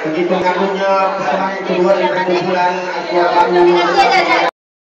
begitu karunya pesan itu keluar dari kumpulan aku baru.